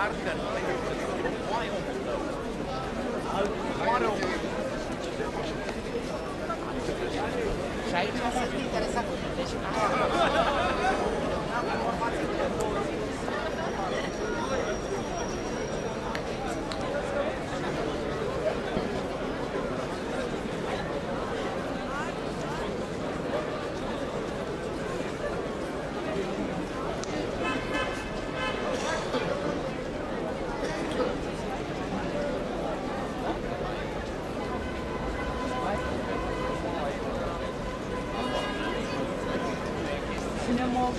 Și aici sunt interesat cinema.